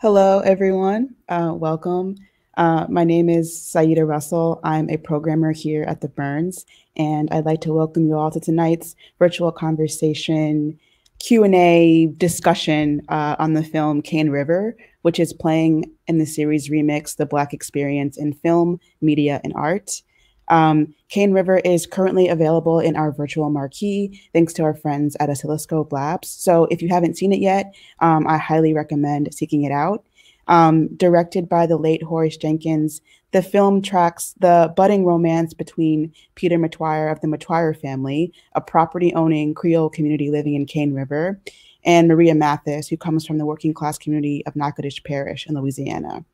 Hello, everyone. Uh, welcome. Uh, my name is Saidah Russell. I'm a programmer here at the Burns, and I'd like to welcome you all to tonight's virtual conversation Q&A discussion uh, on the film Cane River, which is playing in the series Remix, The Black Experience in Film, Media, and Art. Um, Cane River is currently available in our virtual marquee, thanks to our friends at Oscilloscope Labs. So if you haven't seen it yet, um, I highly recommend seeking it out. Um, directed by the late Horace Jenkins, the film tracks the budding romance between Peter Metoyer of the Metoyer family, a property owning Creole community living in Cane River, and Maria Mathis, who comes from the working class community of Natchitoches Parish in Louisiana.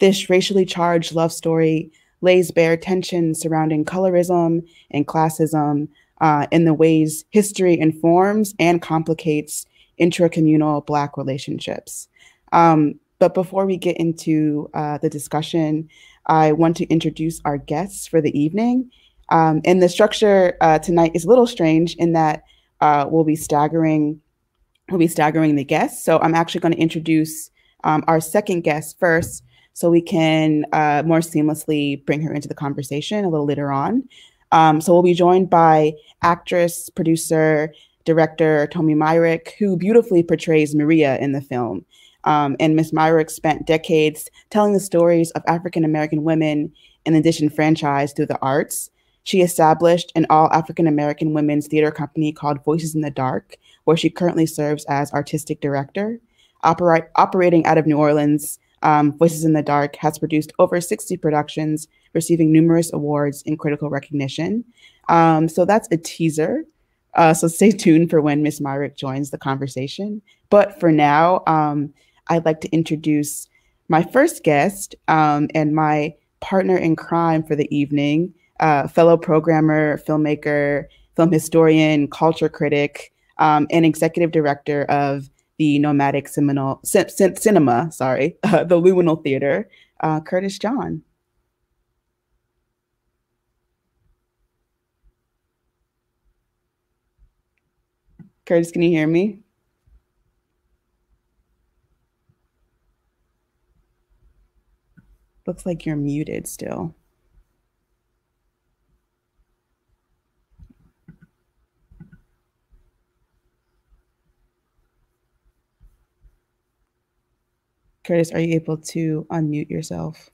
This racially charged love story lays bare tensions surrounding colorism and classism uh, in the ways history informs and complicates intracommunal Black relationships. Um, but before we get into uh, the discussion, I want to introduce our guests for the evening. Um, and the structure uh, tonight is a little strange in that uh, we'll be staggering, we'll be staggering the guests. So I'm actually going to introduce um, our second guest first, so we can uh, more seamlessly bring her into the conversation a little later on. Um, so we'll be joined by actress, producer, director Tommye Myrick, who beautifully portrays Maria in the film. Um, and Miss Myrick spent decades telling the stories of African American women in the disenfranchised through the arts. She established an all African American women's theater company called Voices in the Dark, where she currently serves as artistic director. Operating out of New Orleans, um, Voices in the Dark has produced over 60 productions, receiving numerous awards and critical recognition. Um, so that's a teaser. Uh, so stay tuned for when Miss Myrick joins the conversation. But for now, um, I'd like to introduce my first guest um, and my partner in crime for the evening, uh, fellow programmer, filmmaker, film historian, culture critic, um, and executive director of the Nomadic Seminole, C- C- Cinema, sorry, uh, the Luminal Theater, uh, Curtis John. Curtis, can you hear me? Looks like you're muted still. Curtis, are you able to unmute yourself?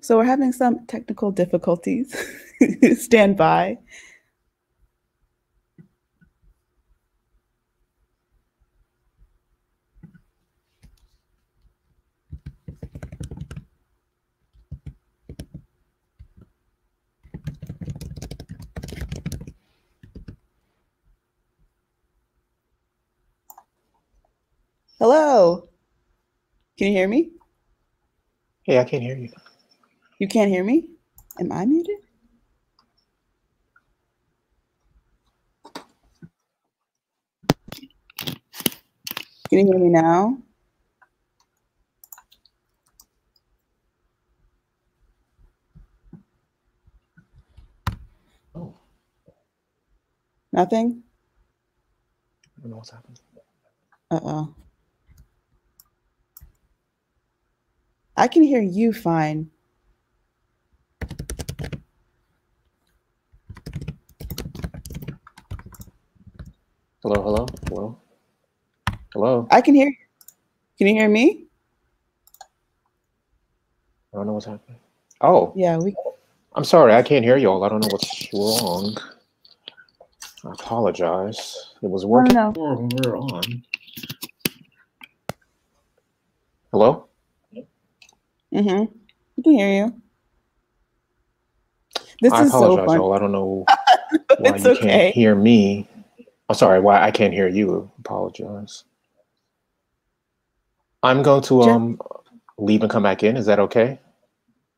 So we're having some technical difficulties. Stand by. Hello. Can you hear me? Hey, I can't hear you. You can't hear me? Am I muted? Can you hear me now? Oh, Nothing? I don't know what's happening. Uh-oh. I can hear you fine. Hello, hello, hello, hello. I can hear you. Can you hear me? I don't know what's happening. Oh, Yeah, we I'm sorry. I can't hear you all. I don't know what's wrong. I apologize. It was working no. before when we were on. Hello? Mm-hmm. We can hear you. This I is so apologize, fun. y'all. I don't know why it's you okay. can't hear me. I'm sorry, why I can't hear you. Apologize. I'm going to um leave and come back in. Is that okay?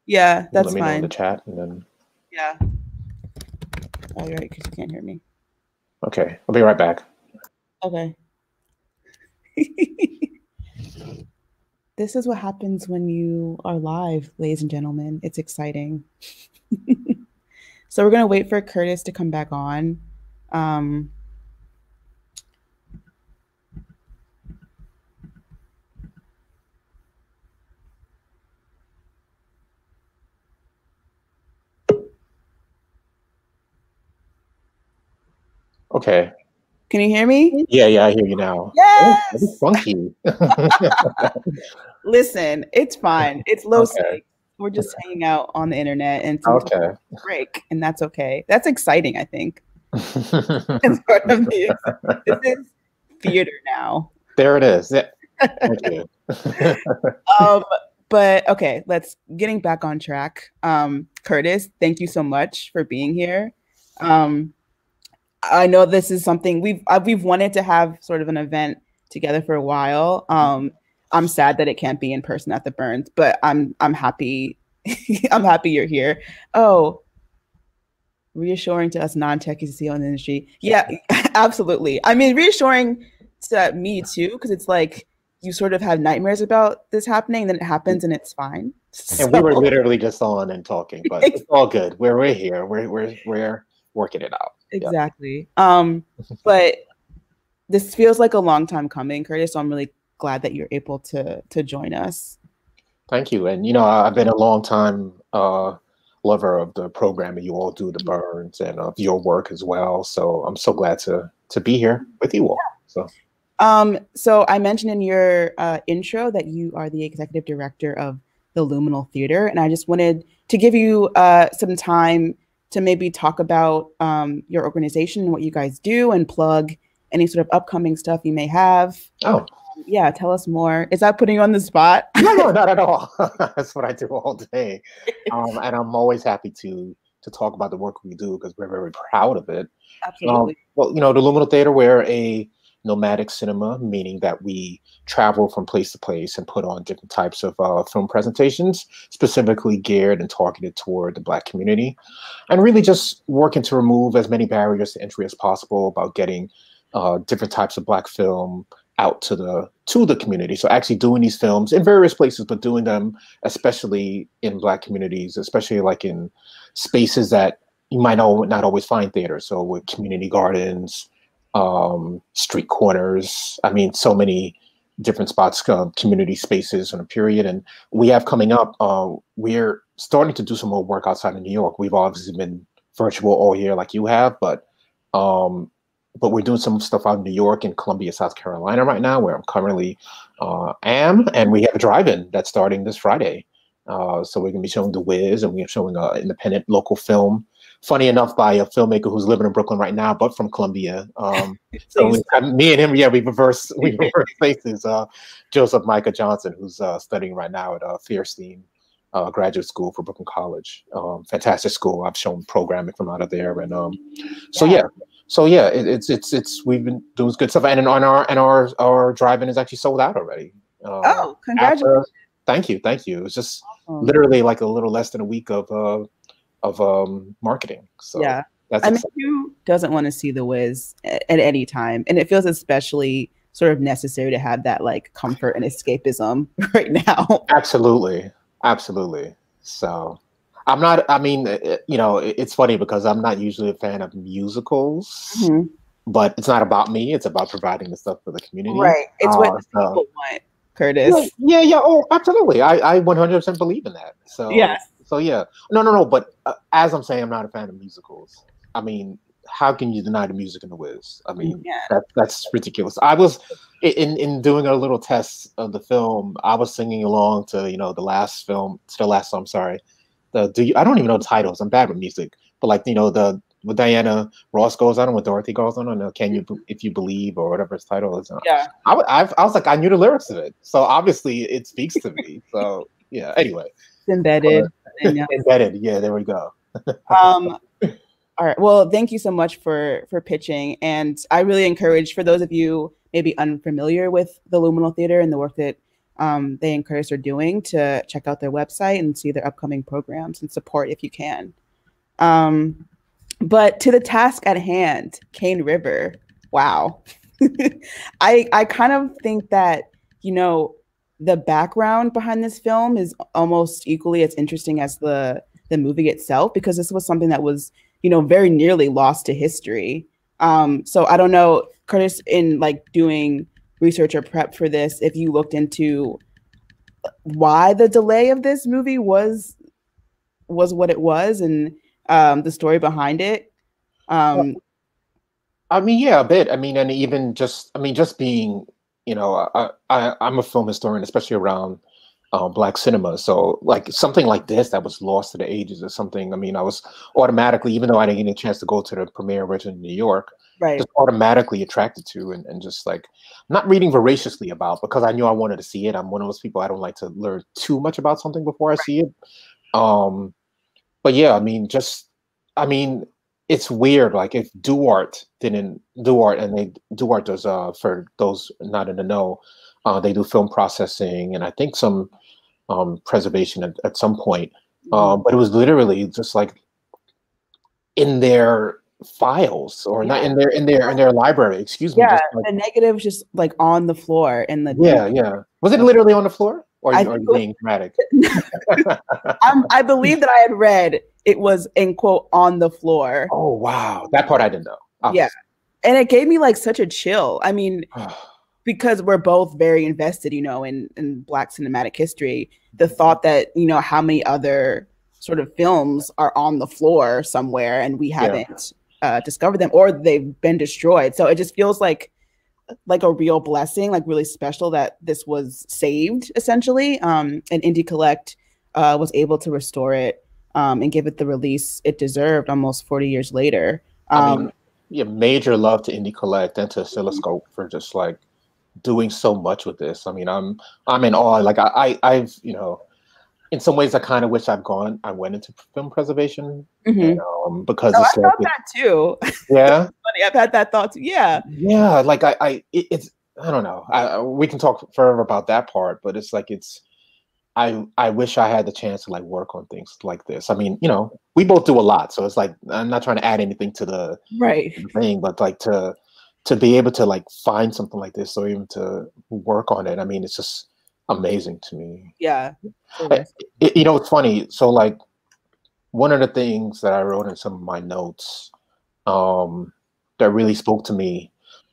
Yeah, that's Let me know in the chat and then Yeah. Oh, you're right, because you can't hear me. okay. I'll be right back. Okay. this is what happens when you are live, ladies and gentlemen. It's exciting. so we're gonna wait for Curtis to come back on. Um, Okay. Can you hear me? Yeah, yeah, I hear you now. Yes. Oh, funky. Listen, it's fine. It's low Okay. stakes. We're just hanging out on the internet and okay. break, and that's okay. That's exciting, I think. It's part of the this is theater now. there it is. Yeah. Thank you. Um, but okay, let's getting back on track. Um, Curtis, thank you so much for being here. Um, I know this is something we've uh, we've wanted to have sort of an event together for a while. Um, I'm sad that it can't be in person at the Burns, but I'm I'm happy I'm happy you're here. Oh, reassuring to us non-techies to see on the industry. Yeah, absolutely. I mean, reassuring to me too, because it's like you sort of have nightmares about this happening, then it happens and it's fine. and we were literally just on and talking, but it's all good. We're we're here. We're we're we're working it out. Exactly. Um, but this feels like a long time coming, Curtis. So I'm really glad that you're able to to join us. Thank you. And you know, I- I've been a long time uh lover of the program programming you all do, the Burns, and of your work as well. So I'm so glad to to be here with you all. So Um, so I mentioned in your uh, intro that you are the executive director of the Luminal Theater, and I just wanted to give you uh, some time to maybe talk about um, your organization and what you guys do, and plug any sort of upcoming stuff you may have. oh Yeah, tell us more. Is that putting you on the spot? no, no, not at all. That's what I do all day. Um, and I'm always happy to to talk about the work we do because we're very proud of it. Absolutely. Well, you know, the Luminal Theater, we're a nomadic cinema, meaning that we travel from place to place and put on different types of uh, film presentations, specifically geared and targeted toward the Black community, and really just working to remove as many barriers to entry as possible about getting uh, different types of Black film out to the to the community. So actually doing these films in various places, but doing them especially in Black communities, especially like in spaces that you might not always find theater. So with community gardens, um, street corners. I mean, so many different spots, uh, community spaces in a period. And we have coming up, uh, we're starting to do some more work outside of New York. We've obviously been virtual all year like you have, but um, but we're doing some stuff out in New York and Columbia, South Carolina right now, where I'm currently uh, am, and we have a drive-in that's starting this Friday. Uh, so we're gonna be showing The Wiz, and we're showing an independent local film. Funny enough, by a filmmaker who's living in Brooklyn right now, but from Columbia. Um, so we, me and him, yeah, we reverse we reverse faces. Uh, Joseph Micah Johnson, who's uh, studying right now at uh, Feirstein uh, Graduate School for Brooklyn College. Um, fantastic school. I've shown programming from out of there, and um, so Yeah. so yeah, it, it's it's it's we've been doing good stuff, and on our and our our drive-in is actually sold out already. Uh, oh, congratulations. after- thank you, thank you. It's just Awesome. literally like a little less than a week of uh, of um, marketing. So yeah. that's I mean, who doesn't want to see the Wiz at, at any time? And it feels especially sort of necessary to have that like comfort and escapism right now. Absolutely, absolutely. So, I'm not. I mean, uh, uh, you know, it's funny because I'm not usually a fan of musicals, Mhm. but it's not about me. It's about providing the stuff for the community. Right. It's what Uh, the so- people want, Curtis. Yeah, yeah, yeah. Oh, absolutely. I, I 100% believe in that. So, Yes. So yeah, no, no, no. But uh, as I'm saying, I'm not a fan of musicals. I mean, how can you deny the music in the Wiz? I mean, Yeah. that that's ridiculous. I was in in doing a little test of the film. I was singing along to you know the last film, to the last. I'm sorry, the do you? I don't even know the titles. I'm bad with music, but like you know the with Diana Ross goes on and what Dorothy goes on, and uh, can you if you believe or whatever its title is. Yeah. I, I've- I was like I knew the lyrics of it, so obviously it speaks to me. So yeah. Anyway, It's embedded. Yeah. embedded. Yeah, there we go. um all right well thank you so much for for pitching and i really encourage for those of you maybe unfamiliar with the luminal theater and the work that um, they and curtis are doing to check out their website and see their upcoming programs and support if you can um, but to the task at hand cane river wow i i kind of think that you know the background behind this film is almost equally as interesting as the the movie itself because this was something that was you know very nearly lost to history Um, so I don't know, Curtis, in like doing research or prep for this, if you looked into why the delay of this movie was was what it was and um, the story behind it. Um, I mean, yeah, a bit. I mean, and even just, I mean, just being, you know, I, I I'm a film historian, especially around um, black cinema. So like something like this that was lost to the ages or something. I mean, I was automatically, even though I didn't get a chance to go to the premiere originally in New York, right. just automatically attracted to and, and just like not reading voraciously about because I knew I wanted to see it. I'm one of those people I don't like to learn too much about something before I see it. Um, but yeah, I mean, just I mean, it's weird. Like if DuArt didn't DuArt and they DuArt does uh for those not in the know, uh, they do film processing and I think some um, preservation at, at some point. Uh, but it was literally just like in their files or yeah. not in their in their in their library excuse me yeah like, the negative just like on the floor in the yeah yeah was it literally on the floor or are you being dramatic. I believe that i had read it was in quote on the floor. Oh wow. That part i didn't know obviously. yeah. And it gave me like such a chill. I mean because we're both very invested you know in in black cinematic history the thought that you know how many other sort of films are on the floor somewhere and we haven't uh, discovered them or they've been destroyed. So it just feels like like a real blessing, like really special that this was saved essentially. Um, and IndieCollect uh, was able to restore it um, and give it the release it deserved almost 40 years later. Um, I mean, yeah, major love to IndieCollect and to Oscilloscope for just like doing so much with this. I mean, I'm I'm in awe. Like I, I I've you know in some ways, I kind of wish I'd gone. I went into film preservation mm-hmm. and, um, because oh, I thought that too. Yeah, funny. I've had that thought too. Yeah, yeah. Like I, I, it, it's. I don't know. I, we can talk forever about that part, but it's like it's. I I wish I had the chance to like work on things like this. I mean, you know, we both do a lot, so it's like I'm not trying to add anything to the right thing, but like to to be able to like find something like this or even to work on it. I mean, it's just amazing to me. Yeah. It, you know, it's funny. So, like, one of the things that I wrote in some of my notes um, that really spoke to me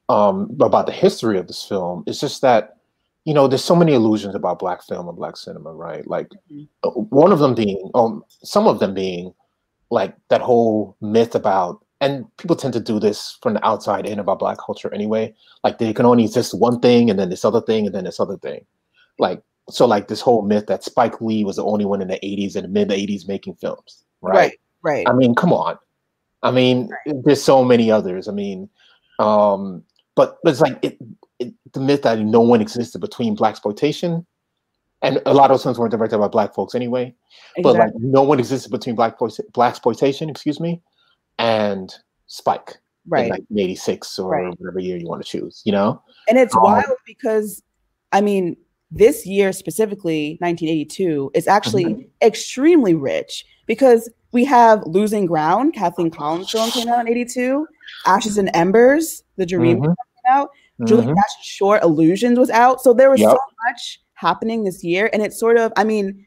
um, about the history of this film is just that, you know, there's so many illusions about Black film and Black cinema, right? Like, mm-hmm. Uh, one of them being, um, some of them being, like, that whole myth about and people tend to do this from the outside in about black culture anyway. Like they can only exist one thing and then this other thing and then this other thing like so like this whole myth that Spike Lee was the only one in the 80s and the mid 80s making films, right? Right. Right. I mean, come on. I mean, right. there's so many others. I mean, um, but, but it's like it, it, the myth that no one existed between blaxploitation, and a lot of those films weren't directed by black folks anyway. Exactly. But like no one existed between black blaxploitation, excuse me, and Spike, right? In 1986 or right. whatever year you want to choose, you know. And it's um, wild because, I mean, this year specifically 1982 is actually mm-hmm. extremely rich because we have losing ground kathleen collins film came out in 82 ashes and embers the dream mm-hmm. came out mm-hmm. julie short illusions was out so there was yep. so much happening this year and it's sort of i mean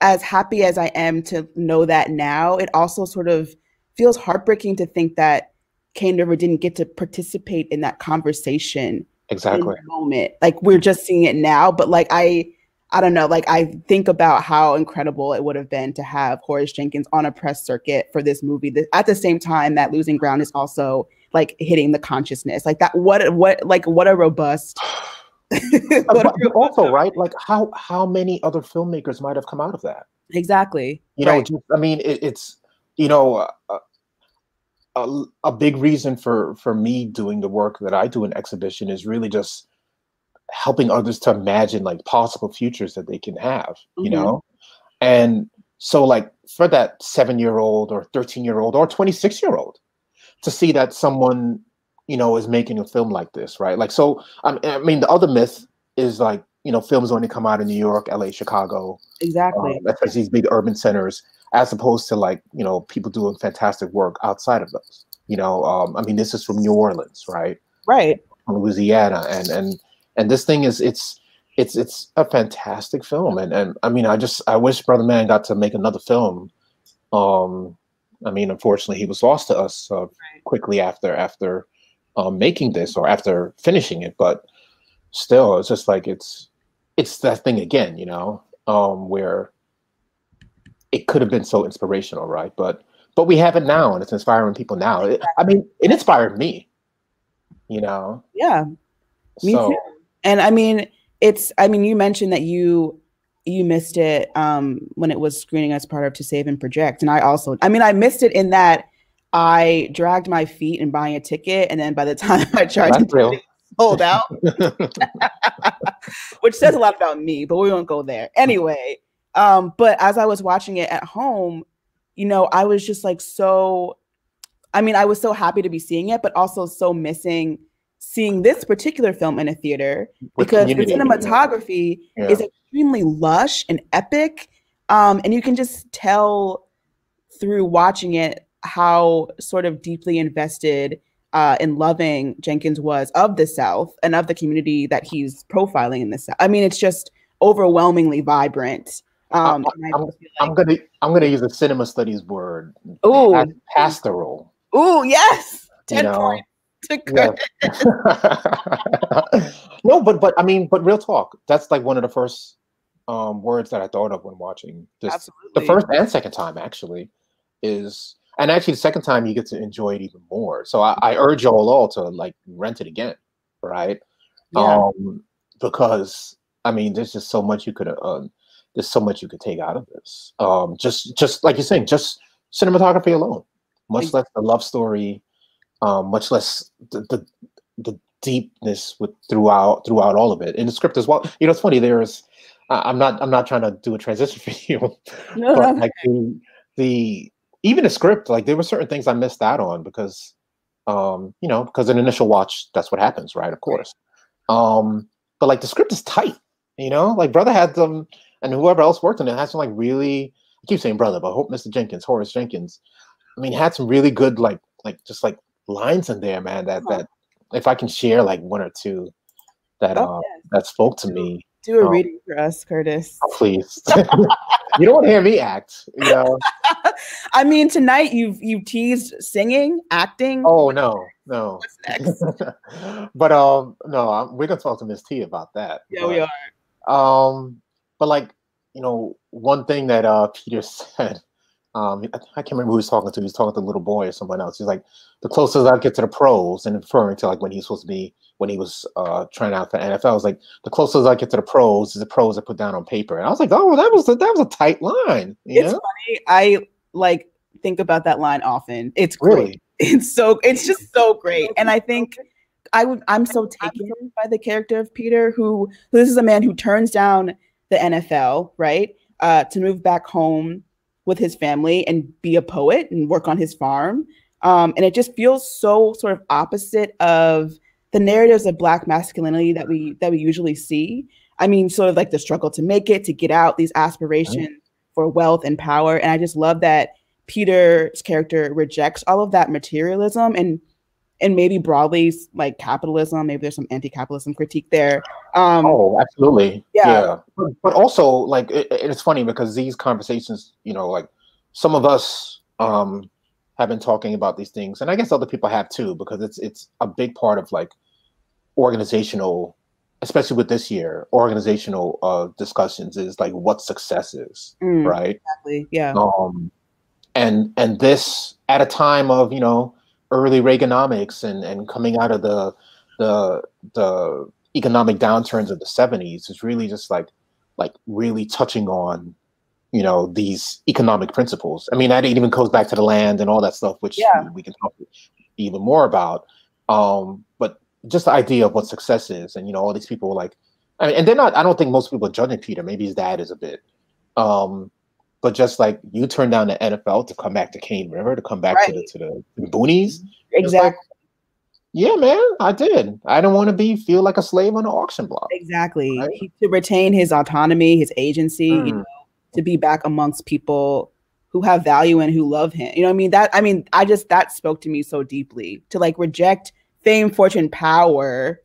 as happy as i am to know that now it also sort of feels heartbreaking to think that Cane River didn't get to participate in that conversation exactly. moment. Like we're just seeing it now but like i i don't know like i think about how incredible it would have been to have horace jenkins on a press circuit for this movie that, at the same time that losing ground is also like hitting the consciousness like that what what like what a robust a also right like how how many other filmmakers might have come out of that? Exactly. You know just, i mean it, it's you know uh, a, a big reason for for me doing the work that I do in exhibition is really just helping others to imagine like possible futures that they can have, mm-hmm. you know? And so like for that 7-year-old or 13-year-old or 26-year-old to see that someone, you know, is making a film like this, right? Like so I mean the other myth is like, you know, films only come out in New York, LA, Chicago. Exactly. Um, these big urban centers as opposed to like you know people doing fantastic work outside of those. You know, um, I mean, this is from New Orleans, right? Right. From Louisiana, and and and this thing is it's it's it's a fantastic film, and and I mean, I just I wish Brother Man got to make another film, um, I mean, unfortunately, he was lost to us uh, right. quickly after after um, making this or after finishing it. But still, it's just like it's it's that thing again, you know, um, where it could have been so inspirational, right? But but we have it now, and it's inspiring people now. It, I mean, it inspired me, you know. Yeah, me so, too. And I mean, it's. I mean, you mentioned that you you missed it um, when it was screening as part of To Save and Project, and I also. I mean, I missed it in that I dragged my feet in buying a ticket, and then by the time I tried to sold out, which says a lot about me. But we won't go there anyway. Um, but as I was watching it at home, you know, I was just like so. I mean, I was so happy to be seeing it, but also so missing seeing this particular film in a theater because the cinematography yeah. is extremely lush and epic. Um, and you can just tell through watching it how sort of deeply invested uh, and loving Jenkins was of the South and of the community that he's profiling in the South. I mean, it's just overwhelmingly vibrant. Um, I'm, I'm, like, I'm, gonna I'm gonna use a cinema studies word. Oh, pastoral. Oh yes, ten you know, points. Yeah. no, but but I mean, but real talk. That's like one of the first um, words that I thought of when watching this. Absolutely. The first and second time actually is and actually the second time you get to enjoy it even more so i, I urge y'all all to like rent it again right yeah. um because i mean there's just so much you could uh, there's so much you could take out of this um just just like you're saying just cinematography alone much less the love story um much less the, the the deepness with throughout throughout all of it in the script as well you know it's funny there's i'm not i'm not trying to do a transition for you no, but like the the even the script, like there were certain things I missed out on because, um, you know, because an initial watch, that's what happens, right? Of course. Um, but like the script is tight, you know, like brother had them, and whoever else worked on it had some like really. I keep saying brother, but hope Mr. Jenkins, Horace Jenkins. I mean, had some really good like like just like lines in there, man. That that if I can share like one or two that oh, uh, yes. that spoke to me. Do a um, reading for us, Curtis. Please. you don't want to hear me act, you know. I mean, tonight you've you teased singing, acting. Oh no, no. What's next? but um, no, I'm, we're gonna talk to Miss T about that. Yeah, but, we are. Um, but like you know, one thing that uh Peter said, um, I, I can't remember who he was talking to. He was talking to a little boy or someone else. He's like, the closest I get to the pros, and referring to like when he's supposed to be when he was uh, trying out for NFL. I was like, the closest I get to the pros is the pros I put down on paper. And I was like, oh, that was a, that was a tight line. it's know? funny. I like think about that line often. It's great. Really? It's so it's just so great. And I think I would I'm so taken by the character of Peter, who, who this is a man who turns down the NFL, right? Uh, to move back home with his family and be a poet and work on his farm. Um, and it just feels so sort of opposite of the narratives of black masculinity that we that we usually see i mean sort of like the struggle to make it to get out these aspirations mm-hmm. for wealth and power and i just love that peter's character rejects all of that materialism and and maybe broadly like capitalism maybe there's some anti-capitalism critique there um oh absolutely yeah, yeah. But, but also like it, it's funny because these conversations you know like some of us um have been talking about these things, and I guess other people have too, because it's it's a big part of like organizational, especially with this year, organizational uh, discussions is like what success is, mm, right? Exactly. Yeah. Um, and and this at a time of you know early Reaganomics and and coming out of the the the economic downturns of the 70s is really just like like really touching on you know these economic principles. I mean that even goes back to the land and all that stuff which yeah. we can talk even more about. Um but just the idea of what success is and you know all these people like I mean, and they're not i don't think most people are judging peter. Maybe his dad is a bit. Um but just like you turned down the nfl to come back to cane river to come back right. to the to the, the boonies exactly like, yeah, man, I did. I don't want to be feel like a slave on an auction block. Exactly. Right? He, to retain his autonomy, his agency, mm. you know, to be back amongst people who have value and who love him. You know I mean? That I mean, I just that spoke to me so deeply to like reject fame, fortune, power,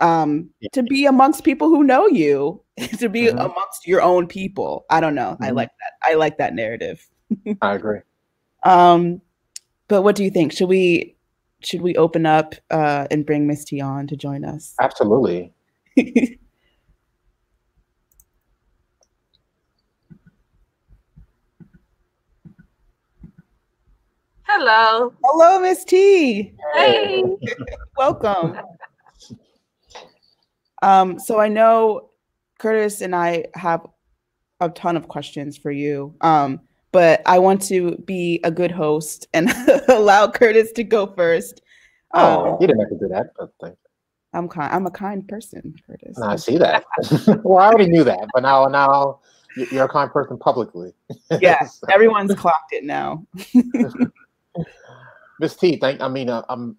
um, to be amongst people who know you, to be mm-hmm. amongst your own people. I don't know. Mm-hmm. I like that. I like that narrative. I agree. Um, but what do you think? Should we should we open up uh, and bring Miss T on to join us? Absolutely. Hello. Hello, Miss T. Hey. Welcome. Um, so I know Curtis and I have a ton of questions for you. Um, but I want to be a good host and allow Curtis to go first. Oh, um, you didn't have to do that, but thank you. I'm kind. I'm a kind person, Curtis. I see that. well, I already knew that, but now, now you're a kind person publicly. Yes, so. everyone's clocked it now. Miss T, thank. I mean, uh, I'm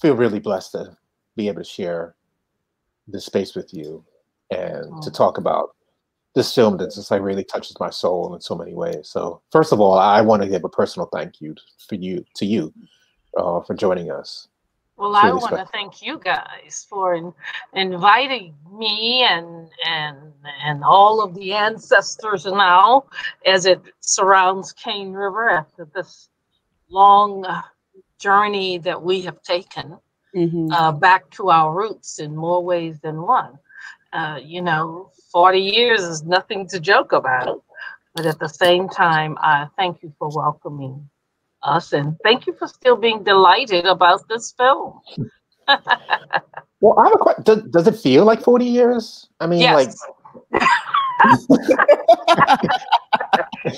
feel really blessed to be able to share this space with you and oh. to talk about this film that just like really touches my soul in so many ways. So first of all, I want to give a personal thank you for you to you uh, for joining us. Well, really I want special. to thank you guys for in, inviting me and and and all of the ancestors now, as it surrounds Cane River after this long journey that we have taken mm-hmm. uh, back to our roots in more ways than one. Uh, you know, 40 years is nothing to joke about. But at the same time, I thank you for welcoming us and thank you for still being delighted about this film. well, I have a question. Does, does, it feel like 40 years? I mean, yes. like.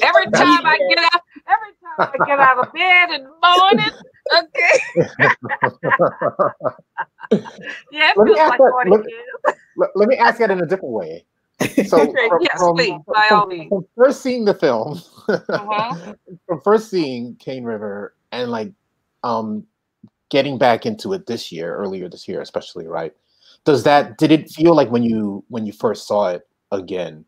every time I get out, every time I get out of bed in the morning, okay. yeah, it feels like that, years let, let me ask that in a different way. So from, yes, from, please, from, from, first seeing the film, uh-huh. from first seeing Cane River, and like um, getting back into it this year, earlier this year, especially, right? Does that did it feel like when you when you first saw it again,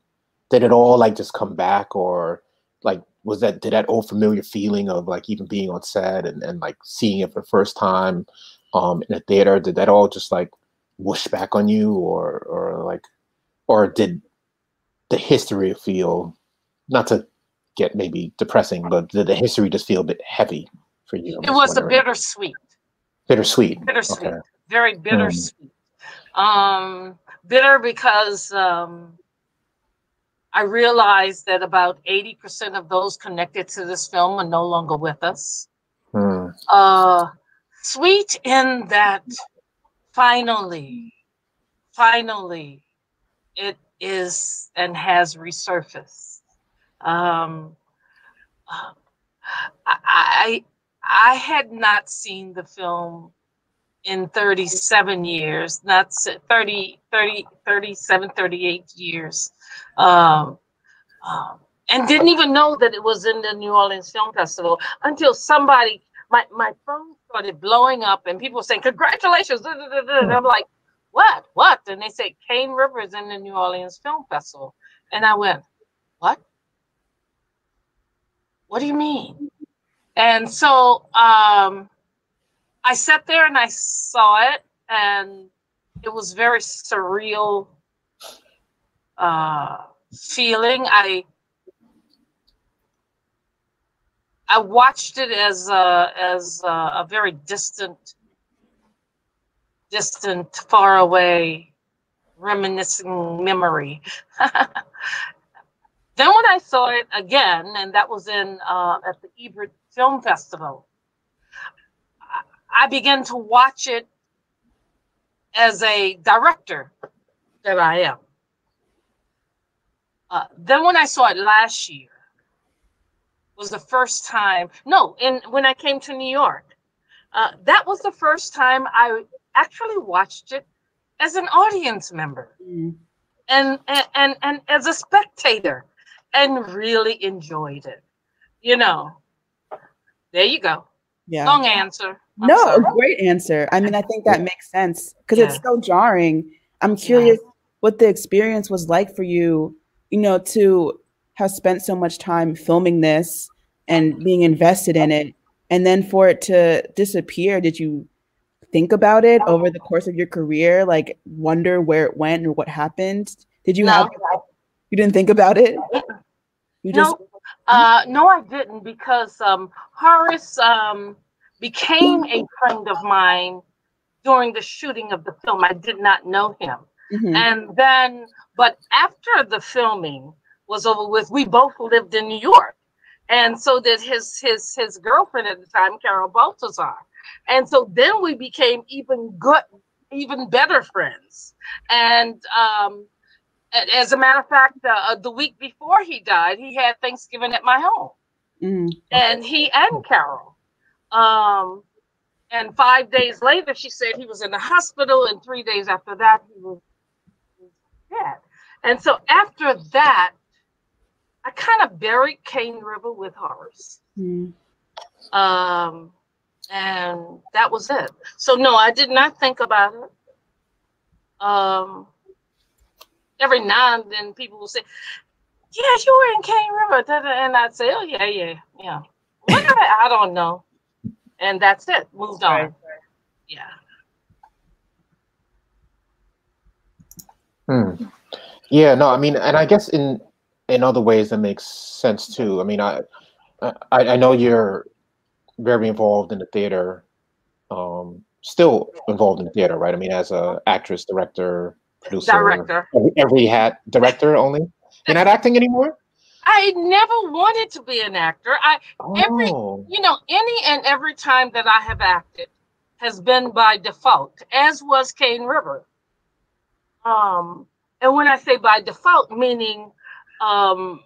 did it all like just come back, or like was that did that old familiar feeling of like even being on set and, and like seeing it for the first time um in a theater, did that all just like whoosh back on you or or like or did the history feel not to get maybe depressing but did the history just feel a bit heavy for you I'm it was wondering. a bittersweet bittersweet bittersweet okay. very hmm. bittersweet um, um bitter because um I realized that about 80% of those connected to this film are no longer with us. Hmm. Uh, sweet in that finally, finally, it is and has resurfaced. Um, I, I had not seen the film in 37 years, not 30, 30, 37, 38 years. Um, um, and didn't even know that it was in the New Orleans Film Festival until somebody, my, my phone started blowing up and people saying, Congratulations. And I'm like, What? What? And they said, Cane Rivers in the New Orleans Film Festival. And I went, What? What do you mean? And so um, I sat there and I saw it, and it was very surreal uh, feeling. I I watched it as a, as a, a very distant, distant, far away, reminiscing memory. then when I saw it again, and that was in uh, at the Ebert Film Festival, I began to watch it as a director that I am. Uh, then when I saw it last year, was the first time. No, and when I came to New York, uh, that was the first time I actually watched it as an audience member mm. and, and and and as a spectator, and really enjoyed it. You know, there you go. Yeah. Long answer. I'm no, sorry. great answer. I mean, I think that makes sense because yeah. it's so jarring. I'm curious yeah. what the experience was like for you, you know, to have spent so much time filming this and being invested in it and then for it to disappear did you think about it over the course of your career like wonder where it went or what happened did you no. have you didn't think about it you just no. Uh, no, I didn't because um, Horace um, became a friend of mine during the shooting of the film. I did not know him. Mm-hmm. And then, but after the filming was over with, we both lived in New York. And so did his his his girlfriend at the time, Carol Baltazar. And so then we became even good, even better friends. And um, as a matter of fact, uh, the week before he died, he had Thanksgiving at my home, mm-hmm. and he and Carol. Um, and five days later, she said he was in the hospital, and three days after that, he was dead. And so after that, I kind of buried Cane River with Horace. Mm. Um, and that was it. So no, I did not think about it. Um, every now and then people will say, "Yes, you were in Cane River," and I'd say, "Oh yeah, yeah, yeah." I don't know, and that's it. Moved on. Right. Yeah. Hmm. Yeah. No, I mean, and I guess in in other ways that makes sense too. I mean, I I, I know you're very involved in the theater, um, still involved in the theater, right? I mean, as a actress, director, producer, director, every, every hat, director only. You're not acting anymore. I never wanted to be an actor. I oh. every you know any and every time that I have acted has been by default, as was Cane River. Um, and when I say by default, meaning um,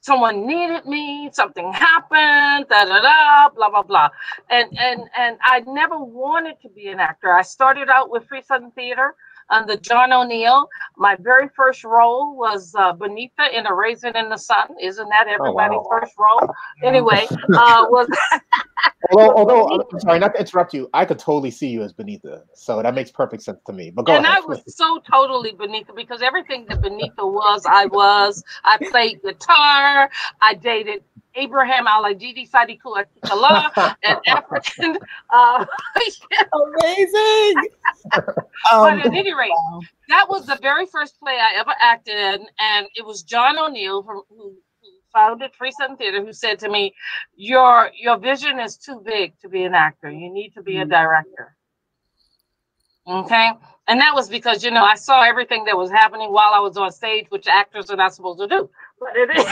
someone needed me, something happened, da da da, blah blah blah, and and and I never wanted to be an actor. I started out with Free Southern Theater under John O'Neal. My very first role was uh, Benita in A Raisin in the Sun. Isn't that everybody's oh, wow. first role? Anyway, uh, was although, although I'm sorry, not to interrupt you, I could totally see you as Benita, so that makes perfect sense to me. But go and ahead. I was so totally Benita because everything that Benita was, I was. I played guitar. I dated Abraham Alajidi Sadikula Kikala, an African. Uh, Amazing. um, but at any rate, that was the very first play I ever acted in, and it was John O'Neal from who, who founded Free Southern Theater who said to me, "Your your vision is too big to be an actor. You need to be a mm-hmm. director." Okay. And that was because, you know, I saw everything that was happening while I was on stage, which actors are not supposed to do. But it is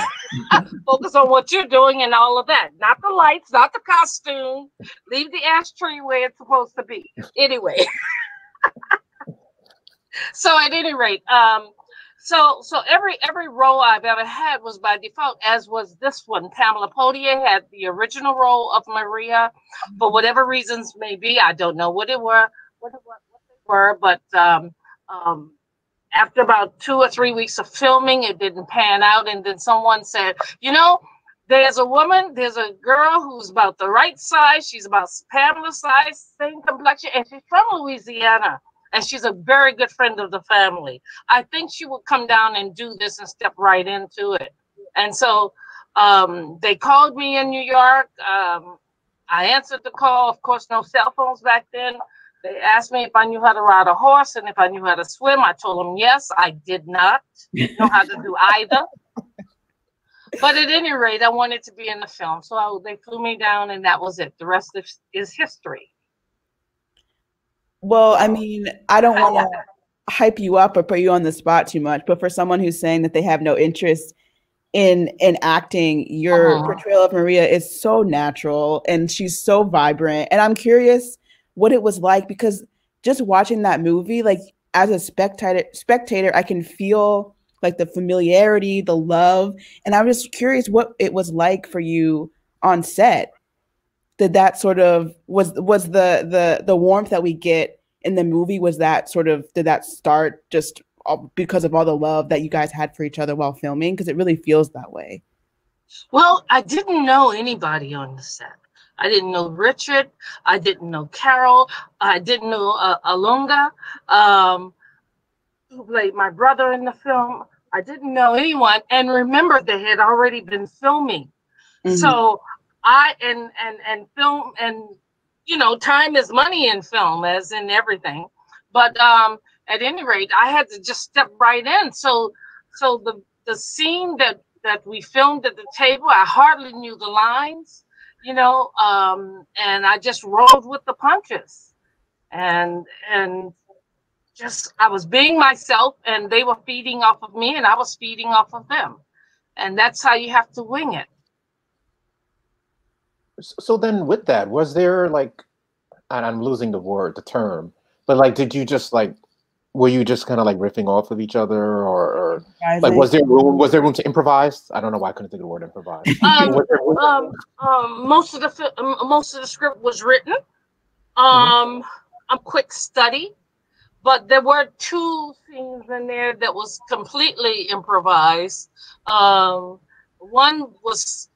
focus on what you're doing and all of that. Not the lights, not the costume. Leave the ashtray where it's supposed to be. Anyway. so at any rate, um, so so every every role I've ever had was by default, as was this one. Pamela Poitier had the original role of Maria, for whatever reasons may be. I don't know what it were, what it, what, what they were, but um, um, after about two or three weeks of filming, it didn't pan out. And then someone said, you know, there's a woman, there's a girl who's about the right size. She's about Pamela's size, same complexion, and she's from Louisiana. And she's a very good friend of the family. I think she would come down and do this and step right into it. And so um, they called me in New York. Um, I answered the call. Of course, no cell phones back then. They asked me if I knew how to ride a horse and if I knew how to swim. I told them yes, I did not know how to do either. But at any rate, I wanted to be in the film. So I, they flew me down and that was it. The rest is, is history. Well, I mean, I don't want to hype you up or put you on the spot too much, but for someone who's saying that they have no interest in in acting, your uh-huh. portrayal of Maria is so natural and she's so vibrant. And I'm curious what it was like because just watching that movie, like as a spectator, spectator, I can feel like the familiarity, the love, and I'm just curious what it was like for you on set. Did that sort of was was the the the warmth that we get in the movie was that sort of did that start just because of all the love that you guys had for each other while filming because it really feels that way. Well, I didn't know anybody on the set. I didn't know Richard. I didn't know Carol. I didn't know uh, Alunga, um, who played my brother in the film. I didn't know anyone. And remember, they had already been filming. Mm-hmm. So I and and and film and you know time is money in film as in everything. But um, at any rate, I had to just step right in. So so the the scene that that we filmed at the table. I hardly knew the lines, you know, um, and I just rolled with the punches, and and just I was being myself, and they were feeding off of me, and I was feeding off of them, and that's how you have to wing it. So then, with that, was there like, and I'm losing the word, the term, but like, did you just like were you just kind of like riffing off of each other or, or like was there room was there room to improvise i don't know why i couldn't think of the word improvise um, um, um, most of the um, most of the script was written mm-hmm. um mm-hmm. a quick study but there were two scenes in there that was completely improvised um one was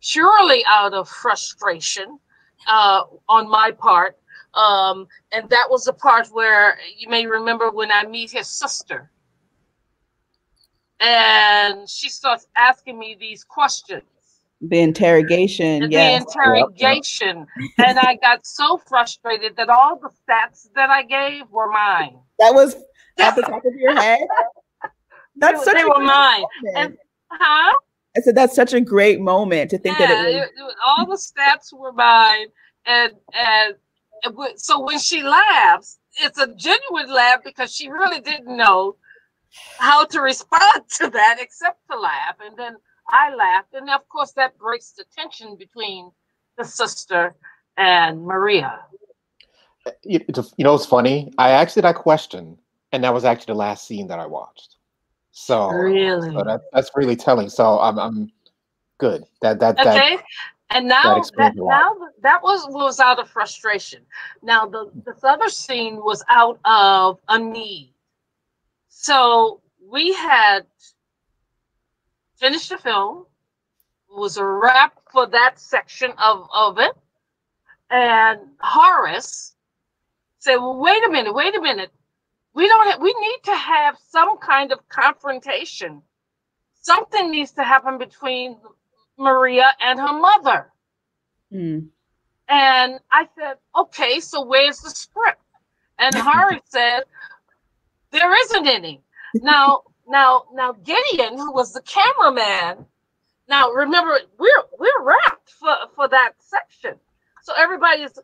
purely out of frustration uh on my part um, and that was the part where you may remember when I meet his sister. And she starts asking me these questions. The interrogation. The yes. interrogation. and I got so frustrated that all the stats that I gave were mine. That was at the top of your head. That's they, they were mine. And, huh? I said that's such a great moment to think yeah, that it was... It, all the stats were mine, and and so when she laughs, it's a genuine laugh because she really didn't know how to respond to that except to laugh. And then I laughed. And of course, that breaks the tension between the sister and Maria. You, you know, it's funny. I asked that question, and that was actually the last scene that I watched. So, really, so that, that's really telling. So I'm, I'm good. That that okay. That, and now that, that now that was was out of frustration. Now the this other scene was out of a need. So we had finished the film. It was a wrap for that section of, of it. And Horace said, Well, wait a minute, wait a minute. We don't have, we need to have some kind of confrontation. Something needs to happen between Maria and her mother. Mm. And I said, okay, so where's the script? And Hari said, there isn't any. Now, now, now Gideon, who was the cameraman, now remember, we're we're wrapped for, for that section. So everybody is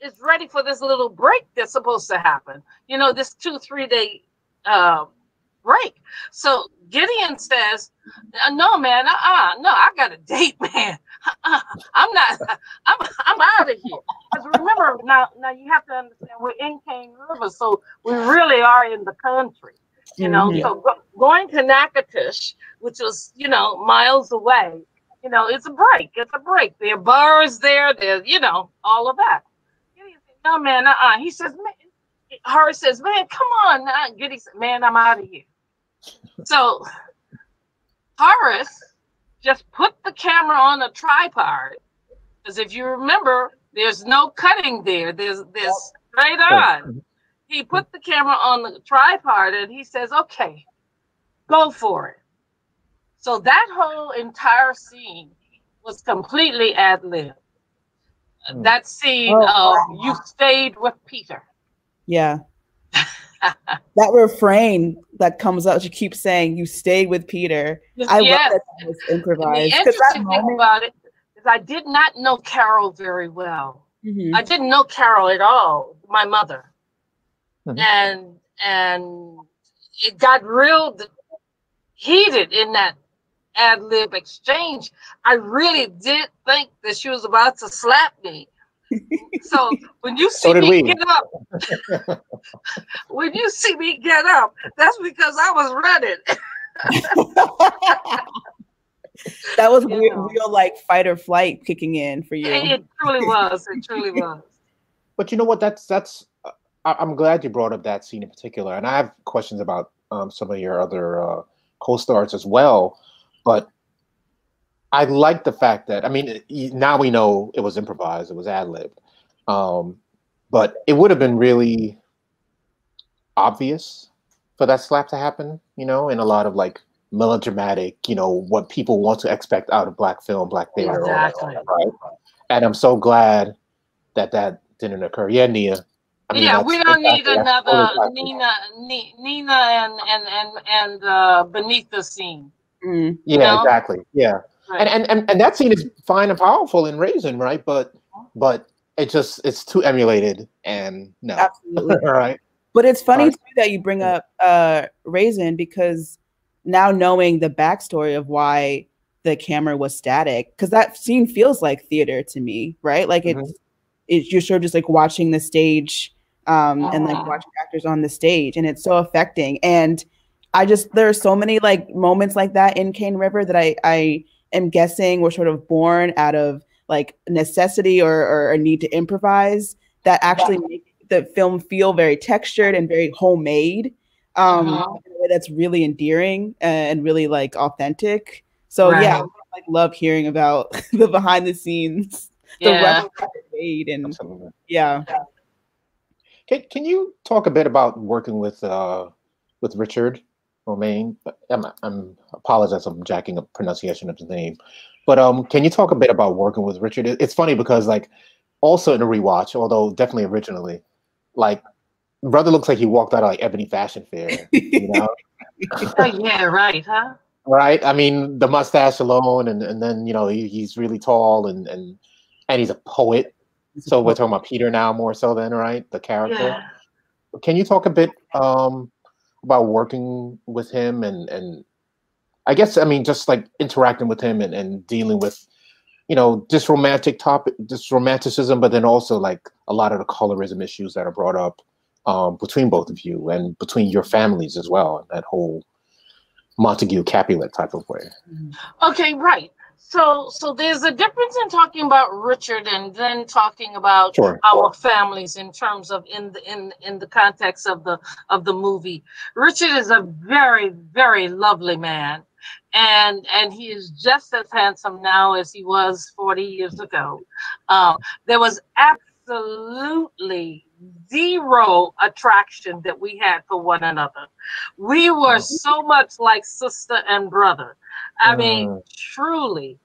is ready for this little break that's supposed to happen. You know, this two, three day uh, break. So Gideon says, "No, man, uh-uh, no, I got a date, man. Uh-uh, I'm not. I'm I'm out of here." Because remember, now now you have to understand we're in Cane River, so we really are in the country. You know, mm-hmm. so go, going to Natchitoches, which was you know miles away, you know, it's a break. It's a break. There are bars there. There's you know all of that. Gideon said, "No, man, uh-uh." He says, "Man." Says, "Man, come on, said, "Man, I'm out of here." So Horace just put the camera on a tripod because if you remember, there's no cutting there. There's this straight on. He put the camera on the tripod and he says, "Okay, go for it." So that whole entire scene was completely ad lib. Mm. That scene oh, of you stayed with Peter. Yeah. that refrain that comes out, she keeps saying, "You stayed with Peter." I yes. love that was improvised. The interesting moment, thing about it is, I did not know Carol very well. Mm-hmm. I didn't know Carol at all. My mother, mm-hmm. and and it got real heated in that ad lib exchange. I really did think that she was about to slap me so when you see so me we. get up, when you see me get up, that's because I was running. that was real, real, like fight or flight kicking in for you. It truly was. It truly was. But you know what? That's that's. Uh, I'm glad you brought up that scene in particular, and I have questions about um, some of your other uh, co-stars as well. But I like the fact that I mean now we know it was improvised, it was ad lib, um, but it would have been really obvious for that slap to happen, you know, in a lot of like melodramatic, you know, what people want to expect out of black film, black theater, exactly. right? And I'm so glad that that didn't occur. Yeah, Nia. I mean, yeah, we don't need another Nina, Nina, and and and and uh, beneath the scene. Mm. Yeah, know? exactly. Yeah. Right. And, and and and that scene is fine and powerful in Raisin, right? But but it just it's too emulated and no. Absolutely. All right. But it's funny too that you bring up uh Raisin because now knowing the backstory of why the camera was static, because that scene feels like theater to me, right? Like it's mm-hmm. it's you're sort of just like watching the stage um and like watching actors on the stage and it's so affecting. And I just there are so many like moments like that in Cane River that I I am guessing were sort of born out of like necessity or, or a need to improvise that actually yeah. make the film feel very textured and very homemade um uh-huh. in a way that's really endearing and really like authentic so right. yeah I, like love hearing about the behind the scenes yeah. the made and Absolutely. yeah can, can you talk a bit about working with uh with richard Romain i'm, I'm apologize i'm jacking up pronunciation of his name but um, can you talk a bit about working with Richard? It's funny because like also in a rewatch, although definitely originally, like brother looks like he walked out of like Ebony Fashion Fair. You know? oh yeah, right, huh? Right. I mean, the mustache alone, and and then you know he, he's really tall and and and he's a poet. So we're talking about Peter now more so than right the character. Yeah. Can you talk a bit um, about working with him and and I guess I mean just like interacting with him and, and dealing with, you know, this romantic topic, this romanticism, but then also like a lot of the colorism issues that are brought up um, between both of you and between your families as well. That whole Montague Capulet type of way. Okay, right. So, so there's a difference in talking about Richard and then talking about sure. our families in terms of in the in in the context of the of the movie. Richard is a very very lovely man and and he is just as handsome now as he was 40 years ago. Um, there was absolutely zero attraction that we had for one another. We were mm-hmm. so much like sister and brother. I mean, truly.